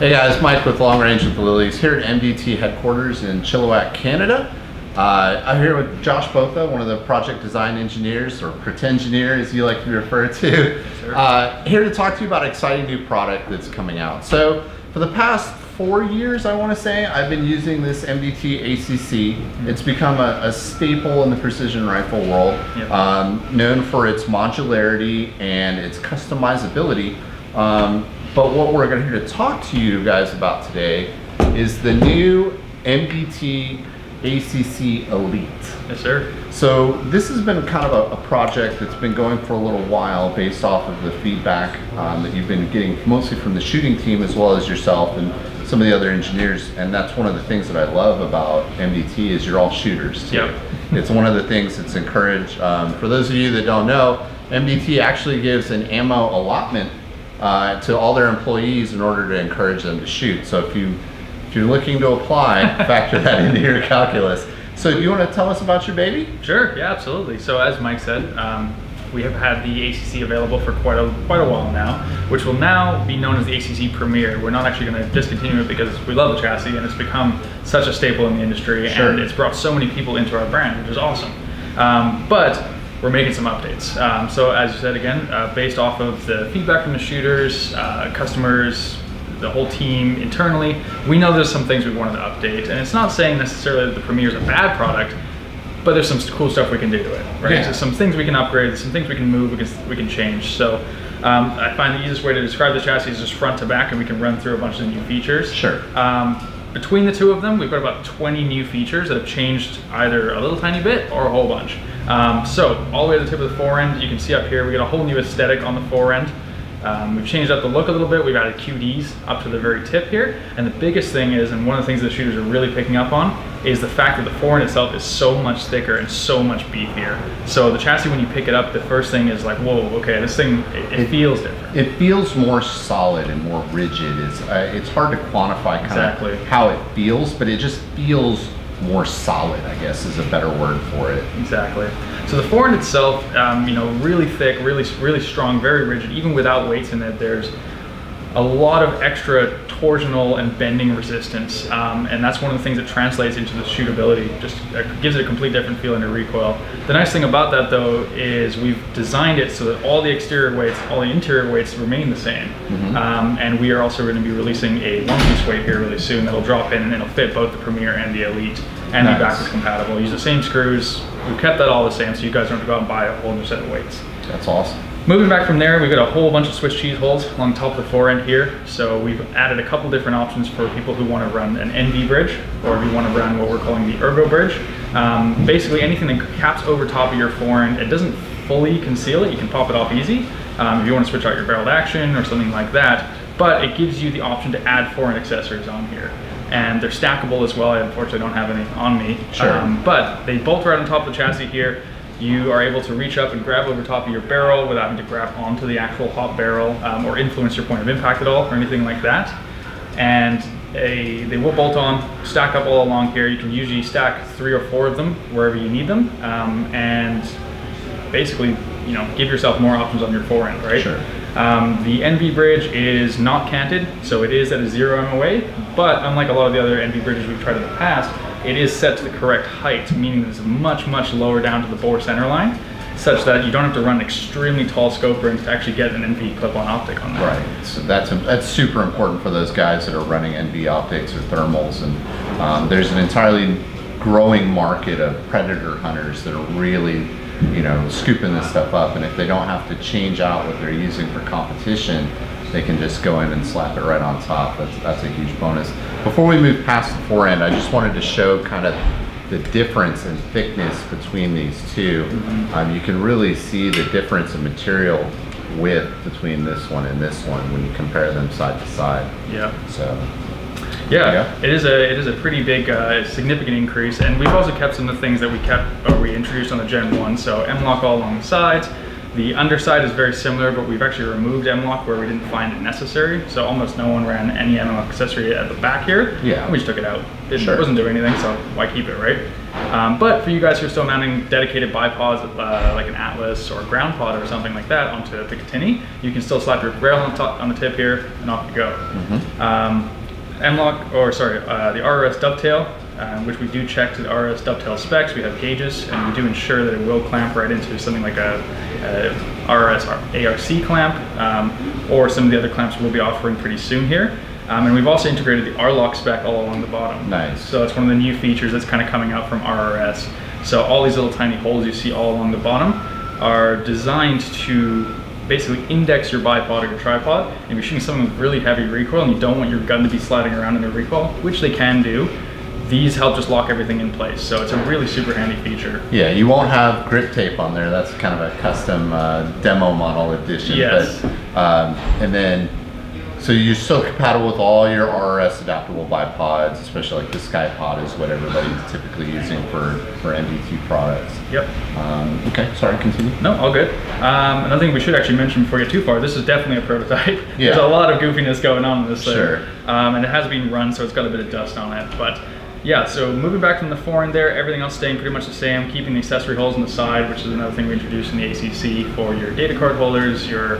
Hey guys, Mike with Long Range with the Lillys here at MDT headquarters in Chilliwack, Canada. Uh, I'm here with Josh Botha, one of the project design engineers, or engineer as you like to be referred to. Sure. Uh, here to talk to you about an exciting new product that's coming out. So for the past four years, I want to say, I've been using this MDT ACC. It's become a, a staple in the precision rifle world, yep. um, known for its modularity and its customizability. Um, but what we're going to here to talk to you guys about today is the new MDT ACC Elite. Yes, sir. So this has been kind of a, a, project that's been going for a little while based off of the feedback um, that you've been getting mostly from the shooting team as well as yourself and some of the other engineers. And that's one of the things that I love about MDT is you're all shooters. Too. Yep. It's one of the things that's encouraged. Um, for those of you that don't know, MDT actually gives an ammo allotment uh, to all their employees in order to encourage them to shoot. So if you if you're looking to apply, factor that into your calculus. So do you want to tell us about your baby? Sure, yeah, absolutely. So as Mike said, um, we have had the ACC available for quite a quite a while now, which will now be known as the ACC Premier. We're not actually going to discontinue it because we love the chassis and it's become such a staple in the industry sure. and it's brought so many people into our brand, which is awesome. Um, but we're making some updates. Um, so as you said again, uh, based off of the feedback from the shooters, uh, customers, the whole team internally, we know there's some things we wanted to update. And it's not saying necessarily that the Premier is a bad product, but there's some cool stuff we can do to it, right? Yeah. So some things we can upgrade, some things we can move, we can, we can change. So um, I find the easiest way to describe the chassis is just front to back and we can run through a bunch of new features. Sure. Um, between the two of them, we've got about 20 new features that have changed either a little tiny bit or a whole bunch. Um, so all the way to the tip of the fore end, you can see up here, we got a whole new aesthetic on the fore end. Um, we've changed up the look a little bit. We've added QDs up to the very tip here. And the biggest thing is, and one of the things that shooters are really picking up on, is the fact that the fore end itself is so much thicker and so much beefier. So the chassis, when you pick it up, the first thing is like, whoa, okay, this thing, it, it, it feels different. It feels more solid and more rigid. It's, uh, it's hard to quantify kind exactly. of how it feels, but it just feels more solid, I guess is a better word for it. Exactly. So the fore end itself, um, you know, really thick, really, really strong, very rigid, even without weights in it, there's a lot of extra torsional and bending resistance. Um, and that's one of the things that translates into the shootability, just gives it a complete different feeling to recoil. The nice thing about that though is we've designed it so that all the exterior weights, all the interior weights remain the same. Mm -hmm. um, and we are also going to be releasing a one piece weight here really soon that'll drop in and it'll fit both the Premier and the Elite and nice. be backwards compatible. Use the same screws. We've kept that all the same so you guys don't have to go out and buy a whole new set of weights. That's awesome. Moving back from there, we've got a whole bunch of Swiss cheese holes along top of the fore end here. So we've added a couple different options for people who want to run an NV bridge, or if you want to run what we're calling the ergo bridge. Um, basically anything that caps over top of your fore end, it doesn't fully conceal it, you can pop it off easy. Um, if you want to switch out your barreled action or something like that, but it gives you the option to add fore end accessories on here and they're stackable as well. I unfortunately don't have any on me. Sure. Um, but they bolt right on top of the chassis here you are able to reach up and grab over top of your barrel without having to grab onto the actual hot barrel um, or influence your point of impact at all or anything like that. And a, they will bolt on, stack up all along here. You can usually stack three or four of them wherever you need them. Um, and basically, you know, give yourself more options on your fore end, right? Sure. Um, the NV bridge is not canted, so it is at a zero MOA, but unlike a lot of the other NV bridges we've tried in the past, it is set to the correct height, meaning it's much, much lower down to the bore center line, such that you don't have to run an extremely tall scope rings to actually get an NV clip-on optic on that. Right, so that's, that's super important for those guys that are running NV optics or thermals, and um, there's an entirely growing market of predator hunters that are really you know, scooping this stuff up, and if they don't have to change out what they're using for competition, they can just go in and slap it right on top. That's, that's a huge bonus. Before we move past the fore end, I just wanted to show kind of the difference in thickness between these 2 mm -hmm. um, you can really see the difference in material width between this one and this one when you compare them side to side. Yeah. So. Yeah, yeah, it is a it is a pretty big uh, significant increase, and we've also kept some of the things that we kept or we introduced on the Gen One. So M-LOK all along the sides, The underside is very similar, but we've actually removed M-LOK where we didn't find it necessary. So almost no one ran any M-LOK accessory at the back here. Yeah. We just took it out. It Sure. wasn't doing anything, so why keep it, right? Um, but for you guys who are still mounting dedicated bipods, uh, like an Atlas or a ground pod or something like that onto the Picatinny, you can still slap your rail on the, top, on the tip here and off you go. Um, M-LOK, or sorry, uh, the RRS dovetail, um, which we do check to the RRS dovetail specs. We have gauges, and we do ensure that it will clamp right into something like a, a RRS ARC clamp, um, or some of the other clamps we'll be offering pretty soon here. Um, and we've also integrated the R-LOK spec all along the bottom. Nice. So it's one of the new features that's kind of coming out from RRS. So all these little tiny holes you see all along the bottom are designed to basically index your bipod or your tripod. And if you're shooting something with really heavy recoil and you don't want your gun to be sliding around in the recoil, which they can do, these help just lock everything in place. So it's a really super handy feature. Yeah, you won't have grip tape on there. That's kind of a custom uh, demo model edition. Yes. But, um, and then, so you're still compatible with all your RRS adaptable bipods, especially like the SkyPod is what everybody's typically using for, for MDT products. Yep. Um, okay, sorry, continue. No, all good. Um, another thing we should actually mention before we get too far, this is definitely a prototype. Yeah. There's a lot of goofiness going on in this thing. Sure. Um, and it has been run, so it's got a bit of dust on it. But yeah, so moving back from the forend there, everything else staying pretty much the same, keeping the accessory holes on the side, which is another thing we introduced in the ACC for your data card holders, your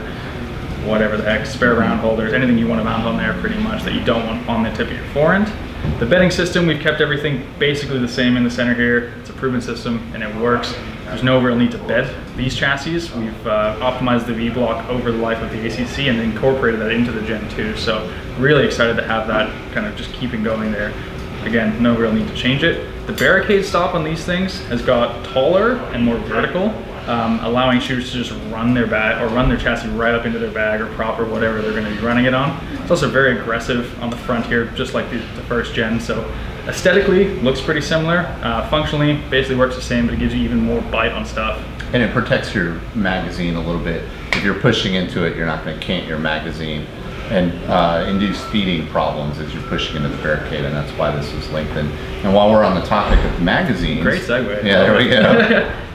whatever the heck, spare round holders, anything you want to mount on there pretty much that you don't want on the tip of your forend. The bedding system, we've kept everything basically the same in the center here. It's a proven system and it works. There's no real need to bed these chassis. We've uh, optimized the V-block over the life of the ACC and incorporated that into the Gen 2. So really excited to have that kind of just keeping going there. Again, no real need to change it. The barricade stop on these things has got taller and more vertical, um, allowing shooters to just run their bag or run their chassis right up into their bag or prop or whatever they're going to be running it on. It's also very aggressive on the front here, just like the, the first gen. So aesthetically, looks pretty similar. Uh, functionally, basically works the same, but it gives you even more bite on stuff. And it protects your magazine a little bit. If you're pushing into it, you're not going to cant your magazine and uh, induce feeding problems as you're pushing into the barricade, and that's why this is lengthened. And while we're on the topic of magazines, Great segue. Yeah, there we go.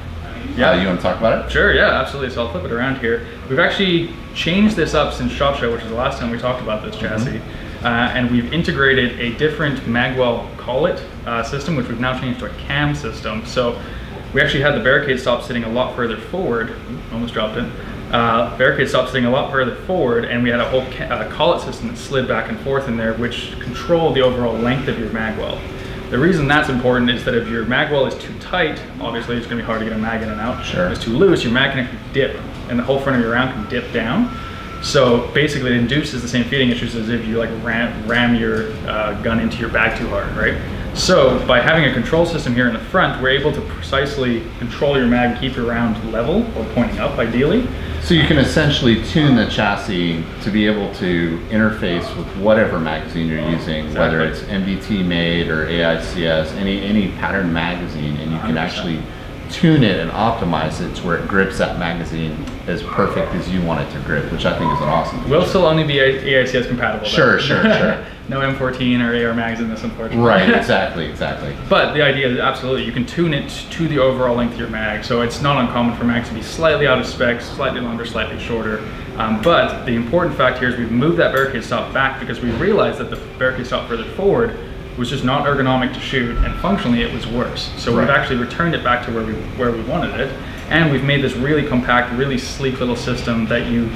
Yeah. Uh, you want to talk about it? Sure, yeah, absolutely. So I'll flip it around here. We've actually changed this up since SHOT Show, which is the last time we talked about this chassis. Uh, and we've integrated a different Magwell collet uh, system, which we've now changed to a cam system. So we actually had the barricade stop sitting a lot further forward. Almost dropped it. Uh, barricade stop sitting a lot further forward, and we had a whole uh, collet system that slid back and forth in there, which controlled the overall length of your magwell. The reason that's important is that if your magwell is too tight, obviously it's going to be hard to get a mag in and out. Sure. If it's too loose, your mag can dip, and the whole front of your round can dip down. So basically, it induces the same feeding issues as if you like ram, ram your uh, gun into your bag too hard, right? So by having a control system here in the front, we're able to precisely control your mag, keep your round level or pointing up, ideally. So you can essentially tune the chassis to be able to interface with whatever magazine you're using, whether it's Exactly. MDT made or AICS, any any pattern magazine, and you can 100%. actually tune it and optimize it to where it grips that magazine as perfect as you want it to grip, which I think is an awesome. feature. Will still only be AICS compatible. though. Sure, sure, sure. no M14 or AR mags in this, unfortunately. Right, exactly, exactly. But the idea is absolutely you can tune it to the overall length of your mag. So it's not uncommon for mags to be slightly out of spec, slightly longer, slightly shorter. Um, but the important fact here is we've moved that barricade stop back because we realized that the barricade stop further forward was just not ergonomic to shoot, and functionally it was worse. So we've actually returned it back to where we where we wanted it, and we've made this really compact, really sleek little system that you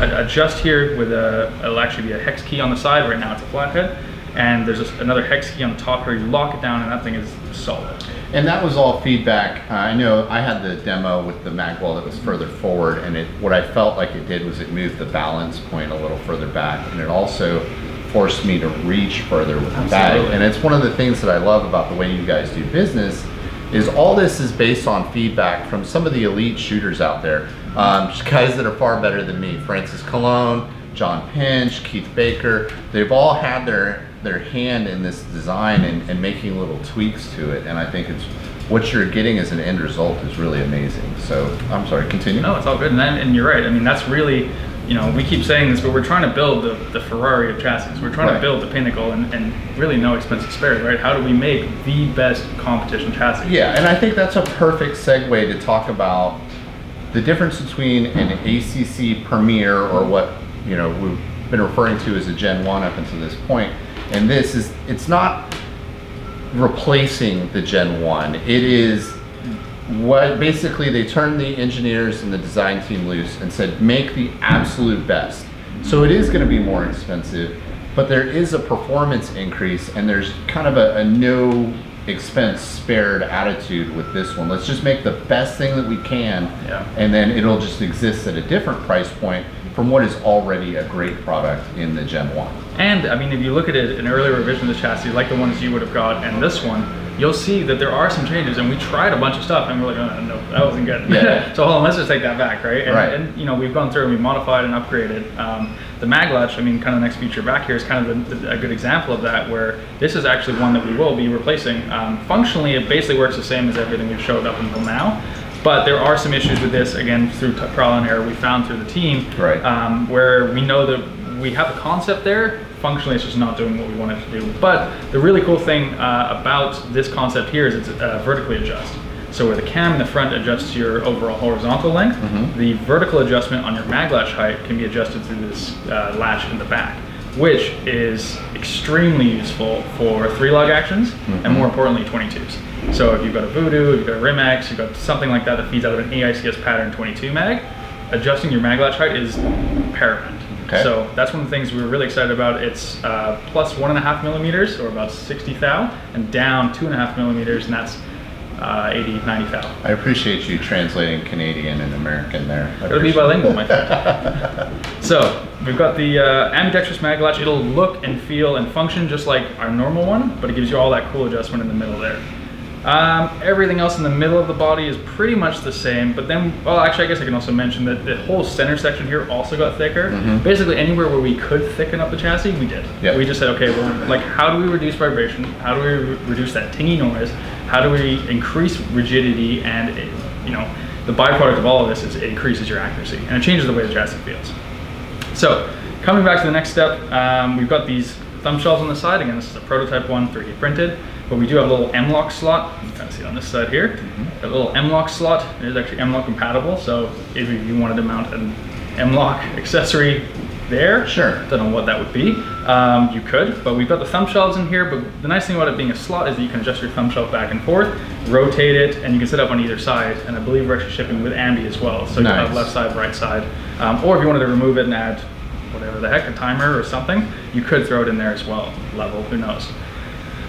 adjust here with a it'll actually be a hex key on the side. Right now it's a flathead, and there's just another hex key on the top here. You lock it down, and that thing is solid. And that was all feedback. Uh, I know I had the demo with the magwell that was further forward, and it what I felt like it did was it moved the balance point a little further back, and it also forced me to reach further with the bag. And it's one of the things that I love about the way you guys do business is all this is based on feedback from some of the elite shooters out there, um, guys that are far better than me. Francis Colon, John Pinch, Keith Baker. They've all had their their hand in this design and, and making little tweaks to it. And I think it's what you're getting as an end result is really amazing. So I'm sorry, continue. No, it's all good, and, then, and you're right. I mean, that's really, you know, we keep saying this, but we're trying to build the, the Ferrari of chassis. We're trying Right. to build the pinnacle, and, and really no expensive spares, right? How do we make the best competition chassis? Yeah, and I think that's a perfect segue to talk about the difference between an ACC Premier or what you know we've been referring to as a Gen 1 up until this point, and this is it's not replacing the Gen 1. It is what basically they turned the engineers and the design team loose and said make the absolute best. So it is going to be more expensive, but there is a performance increase and there's kind of a, a no expense spared attitude with this one. Let's just make the best thing that we can Yeah. and then it'll just exist at a different price point from what is already a great product in the Gen 1. And I mean, if you look at it, an earlier revision of the chassis, like the ones you would have got, and this one, you'll see that there are some changes. And we tried a bunch of stuff, and we're like, oh, no, that wasn't good. Yeah. so hold on, let's just take that back, right? And, Right. and you know, we've gone through and we've modified and upgraded. Um, the mag latch, I mean, kind of the next feature back here is kind of the- a good example of that, where this is actually one that we will be replacing. Um, functionally, it basically works the same as everything we've showed up until now. But there are some issues with this, again, through trial and error we found through the team Right. um, where we know that we have a concept there. Functionally, it's just not doing what we want it to do. But the really cool thing uh, about this concept here is it's uh, vertically adjust. So where the cam in the front adjusts your overall horizontal length, the vertical adjustment on your mag latch height can be adjusted through this uh, latch in the back, which is extremely useful for three lug actions and more importantly 22s. So if you've got a Vudoo, you've got a RimX, you've got something like that that feeds out of an AICS pattern 22 mag, adjusting your mag latch height is paramount. Okay. So that's one of the things we were really excited about. It's uh, plus one and a half millimeters, or about 60 thou, and down two and a half millimeters, and that's uh, 80, 90 thou. I appreciate you translating Canadian and American there. I It'll be bilingual, my friend. so we've got the uh, ambidextrous mag latch. It'll look and feel and function just like our normal one, but it gives you all that cool adjustment in the middle there. Um, everything else in the middle of the body is pretty much the same, but then, well, actually, I guess I can also mention that the whole center section here also got thicker. Basically, anywhere where we could thicken up the chassis, we did. Yep. We just said, okay, well, like, how do we reduce vibration? How do we re- reduce that tingy noise? How do we increase rigidity? And, it, you know, the byproduct of all of this is it increases your accuracy and it changes the way the chassis feels. So, coming back to the next step, um, we've got these thumb shelves on the side. Again, this is a prototype one, 3D printed, but we do have a little M-LOK slot. You can kind of see on this side here. A little M-LOK slot. It is actually M-LOK compatible, so if you wanted to mount an M-LOK accessory there, Sure. don't know what that would be. Um, you could, but we've got the thumb shelves in here. But the nice thing about it being a slot is that you can adjust your thumb shelf back and forth, rotate it, and you can sit up on either side. And I believe we're actually shipping with Ambi as well. So you Nice. have left side, right side. Um, or if you wanted to remove it and add whatever the heck, a timer or something, you could throw it in there as well. Level, who knows.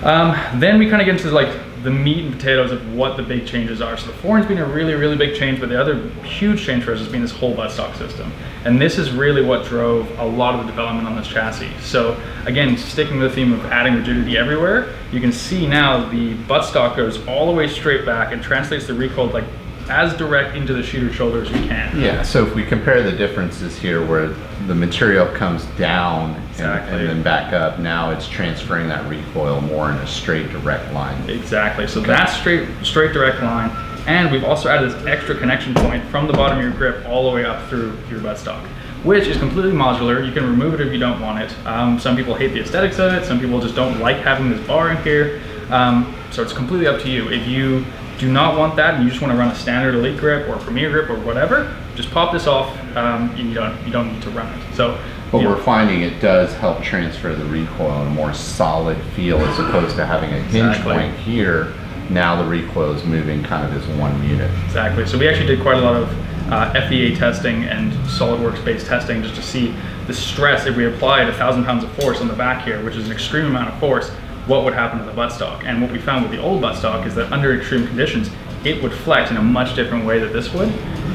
Um, then we kind of get into like the meat and potatoes of what the big changes are. So the forend's been a really, really big change, but the other huge change for us has been this whole buttstock system. And this is really what drove a lot of the development on this chassis. So again, sticking with the theme of adding rigidity everywhere, you can see now the buttstock goes all the way straight back and translates the recoil like as direct into the shooter's shoulder as we can. Yeah, so if we compare the differences here where the material comes down and, Exactly. and then back up, now it's transferring that recoil more in a straight direct line. Exactly. So that's straight, straight direct line. And we've also added this extra connection point from the bottom of your grip all the way up through your buttstock, which is completely modular. You can remove it if you don't want it. Um, some people hate the aesthetics of it. Some people just don't like having this bar in here. Um, so it's completely up to you. If you do not want that and you just want to run a standard elite grip or premier grip or whatever, just pop this off. Um, and you don't you don't need to run it. So. But we're finding it does help transfer the recoil in a more solid feel as opposed to having a hinge Exactly. point here. Now the recoil is moving kind of as one unit. Exactly. So we actually did quite a lot of uh, FEA testing and SolidWorks based testing just to see the stress if we applied a thousand pounds of force on the back here, which is an extreme amount of force, what would happen to the buttstock. And what we found with the old buttstock is that under extreme conditions, it would flex in a much different way that this would.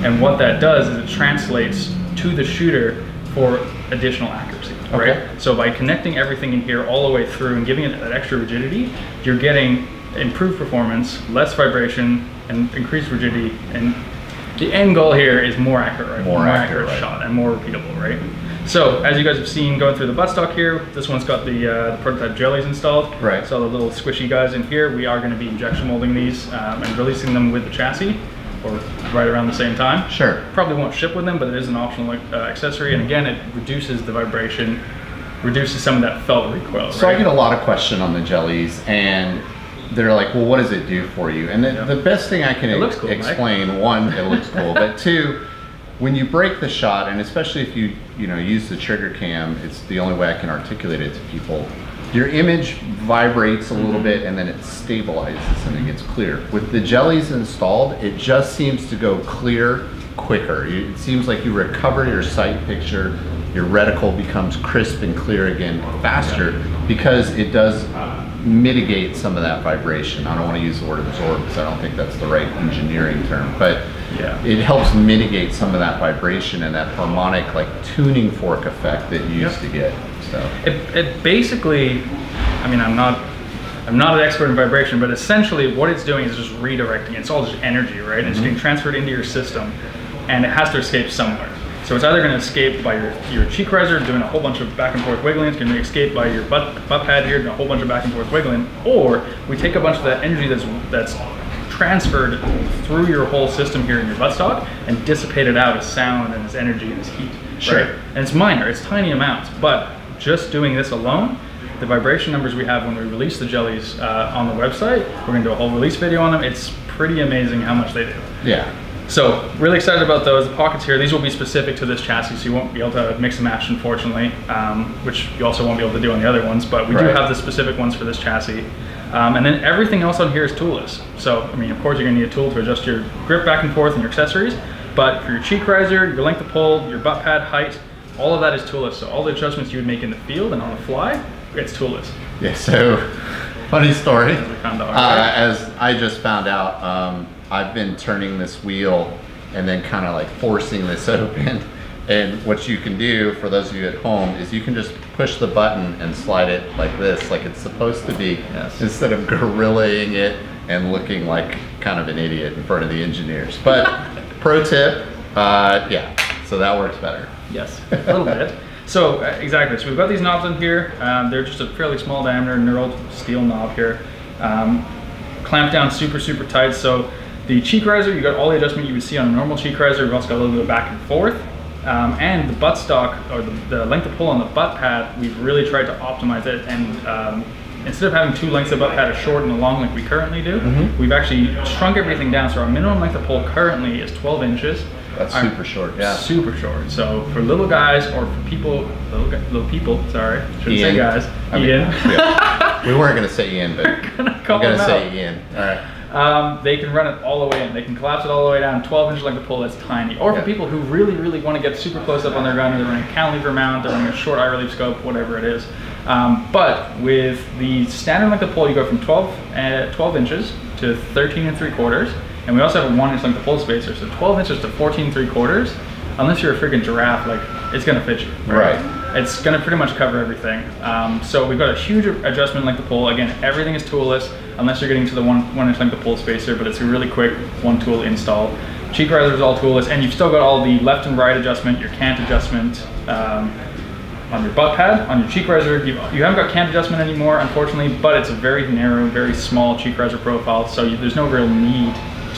And what that does is it translates to the shooter for additional accuracy, Okay. right? So by connecting everything in here all the way through and giving it that extra rigidity, you're getting improved performance, less vibration, and increased rigidity. And the end goal here is more accurate, right? More accurate, right. shot and more repeatable, right? So as you guys have seen going through the buttstock here, this one's got the, uh, the prototype jellies installed. Right. So the little squishy guys in here, we are going to be injection molding these um, and releasing them with the chassis, or right around the same time. Sure. Probably won't ship with them, but it is an optional uh, accessory, and again, it reduces the vibration, reduces some of that felt recoil. So I get a lot of question on the jellies, and they're like, well, what does it do for you? And the, Yeah. the best thing I can It ex- looks cool, Mike. explain, one, it looks cool, but two, when you break the shot, and especially if you you know use the trigger cam, it's the only way I can articulate it to people. Your image vibrates a little mm-hmm. bit and then it stabilizes and it gets clear. With the jellies installed, it just seems to go clear quicker. It seems like you recover your sight picture, your reticle becomes crisp and clear again faster because it does mitigate some of that vibration. I don't want to use the word absorb because I don't think that's the right engineering term, but Yeah. it helps mitigate some of that vibration and that harmonic like tuning fork effect that you used to get. So It, it basically, I mean, I'm not, I'm not an expert in vibration, but essentially what it's doing is just redirecting. It's all just energy, right? And It's mm-hmm. getting transferred into your system, and it has to escape somewhere. So it's either going to escape by your, your cheek riser doing a whole bunch of back and forth wiggling. It's going to escape by your butt butt pad here doing a whole bunch of back and forth wiggling. Or we take a bunch of that energy that's that's transferred through your whole system here in your buttstock and dissipated out as sound and as energy and as heat. Sure. Right? And it's minor, it's tiny amounts, but just doing this alone, the vibration numbers we have when we release the jellies uh, on the website, we're gonna do a whole release video on them. It's pretty amazing how much they do. yeah, So really excited about those. The pockets here, these will be specific to this chassis, so you won't be able to mix and match, unfortunately, um, which you also won't be able to do on the other ones, but we do have the specific ones for this chassis. Um, and then everything else on here is toolless. So, I mean, of course you're gonna need a tool to adjust your grip back and forth and your accessories, but for your cheek riser, your length of pull, your butt pad height, all of that is toolless. So all the adjustments you would make in the field and on the fly, it's toolless. yeah. So funny story. We found out, Uh, as I just found out, um, I've been turning this wheel and then kind of like forcing this open. And what you can do for those of you at home is you can just push the button and slide it like this, like it's supposed to be, Yes. instead of gorillaing it and looking like kind of an idiot in front of the engineers. But pro tip, uh, yeah, so that works better. Yes, a little bit. So uh, exactly. So we've got these knobs in here. Um, they're just a fairly small diameter knurled steel knob here. Um, clamped down super super tight. So the cheek riser, you got all the adjustment you would see on a normal cheek riser. We've also got a little bit of back and forth. Um, and the butt stock or the, the length of pull on the butt pad, we've really tried to optimize it. And um, instead of having two lengths of butt pad, a short and a long like we currently do, we've actually shrunk everything down. So our minimum length of pull currently is 12 inches. That's Our- super short, yeah. Super short. So for little guys or for people, little, little people, sorry, shouldn't say guys. I mean, Ian. we weren't gonna say Ian, but we're Gonna call gonna say. Ian. All right. Um, they can run it all the way in. They can collapse it all the way down. 12 inches length of pull, that's tiny. Or for Yeah. people who really, really want to get super close up on their gun, they're running a cantilever mount, they're running a short eye relief scope, whatever it is. Um, but with the standard length of pull, you go from 12, uh, 12 inches to 13 and 3 quarters. And we also have a 1 inch length of pull spacer. So 12 inches to 14 and 3 quarters, unless you're a freaking giraffe, like, it's going to fit you. Right. It's going to pretty much cover everything. Um, so we've got a huge adjustment length of pull. Again, everything is toolless unless you're getting to the one, one inch length of pull spacer, but it's a really quick one tool install. Cheek riser is all toolless, and you've still got all the left and right adjustment, your cant adjustment um, on your butt pad, on your cheek riser. You, you haven't got cant adjustment anymore, unfortunately, but it's a very narrow, very small cheek riser profile, so you, there's no real need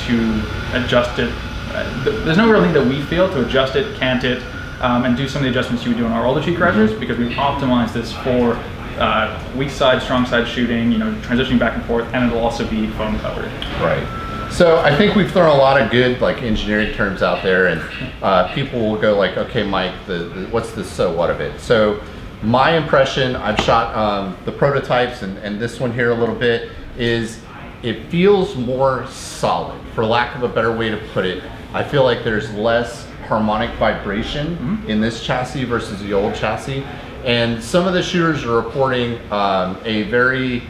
to adjust it. Uh, there's no real need that we feel to adjust it, cant it, um, and do some of the adjustments you would do on our older cheek risers because we've optimized this for uh, weak side, strong side shooting, you know, transitioning back and forth, and it'll also be foam covered. Right. So I think we've thrown a lot of good like engineering terms out there, and uh, people will go like, "Okay, Mike, the, the what's the so what of it?" So my impression, I've shot um, the prototypes, and, and this one here a little bit is it feels more solid, for lack of a better way to put it. I feel like there's less harmonic vibration in this chassis versus the old chassis, and some of the shooters are reporting um, a very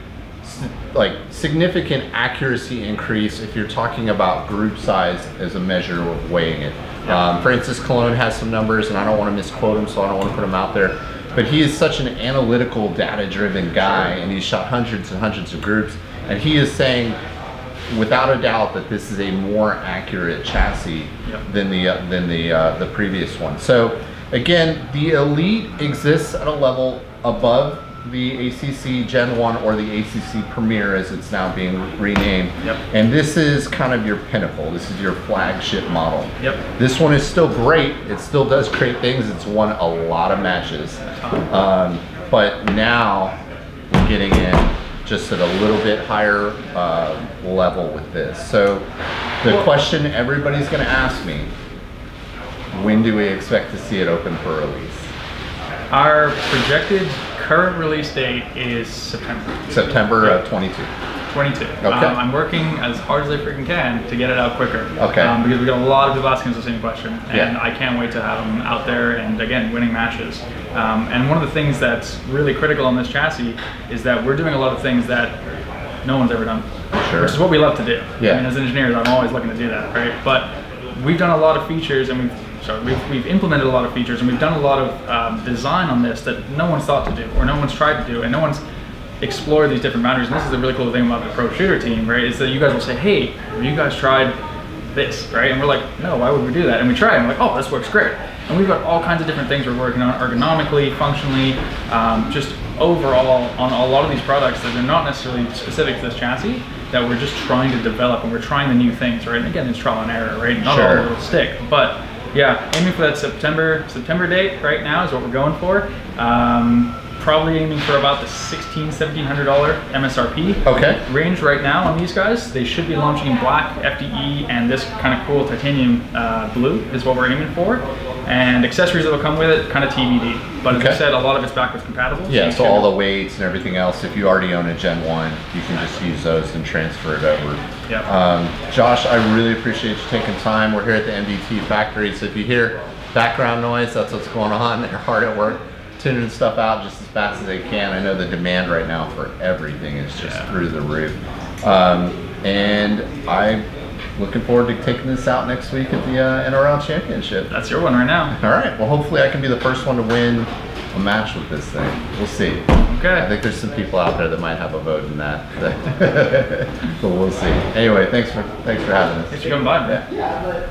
like significant accuracy increase if you're talking about group size as a measure of weighing it. Um, Francis Colon has some numbers, and I don't want to misquote him, so I don't want to put him out there. But he is such an analytical, data-driven guy, and he's shot hundreds and hundreds of groups, and he is saying, without a doubt, that this is a more accurate chassis Yep. than the uh, than the uh, the previous one. So again, the Elite exists at a level above the ACC Gen 1 or the ACC Premier as it's now being renamed. Yep. And this is kind of your pinnacle. This is your flagship model. Yep. This one is still great. It still does great things. It's won a lot of matches. Um, but now we're getting in just at a little bit higher uh, level with this. So the Well- question everybody's going to ask me: When do we expect to see it open for release? Our projected current release date is September. September of 22. 22. Okay. Um, I'm working as hard as I freaking can to get it out quicker. Okay. Um, because we got a lot of people asking us the same question, and Yeah. I can't wait to have them out there and again winning matches. Um, and one of the things that's really critical on this chassis is that we're doing a lot of things that no one's ever done. Sure. Which is what we love to do. Yeah. I mean, as engineers, I'm always looking to do that, right? But we've done a lot of features, and we've sorry, we've, we've implemented a lot of features, and we've done a lot of um, design on this that no one's thought to do, or no one's tried to do, and no one's explored these different boundaries. And this is the really cool thing about the pro shooter team, right? Is that you guys will say, "Hey, have you guys tried this?" Right? And we're like, "No, why would we do that?" And we try, and we're like, "Oh, this works great." And we've got all kinds of different things we're working on ergonomically, functionally, um, just overall on a lot of these products that are not necessarily specific to this chassis that we're just trying to develop and we're trying the new things, right? And again, it's trial and error, right? Not Sure. all will stick, but yeah, aiming for that September September date right now is what we're going for. Um, probably aiming for about the 16 1700 dollar MSRP Okay. range right now on these guys. They should be launching black FDE and this kind of cool titanium uh, blue is what we're aiming for. And accessories that will come with it, kind of TBD. But as I said, a lot of it's backwards compatible. Yeah, you so all the weights and everything else, if you already own a Gen 1, you can just use those and transfer it over. Yep. Um, Josh, I really appreciate you taking time. We're here at the MDT factory, so if you hear background noise, that's what's going on. They're hard at work tuning stuff out just as fast as they can. I know the demand right now for everything is just Yeah. through the roof. Um, and I'm looking forward to taking this out next week at the uh, NRL Championship. That's your one right now. All right. Well, hopefully I can be the first one to win a match with this thing. We'll see. Okay. I think there's some people out there that might have a vote in that, but we'll see. Anyway, thanks for thanks for having us. Thanks for coming by, man. Yeah.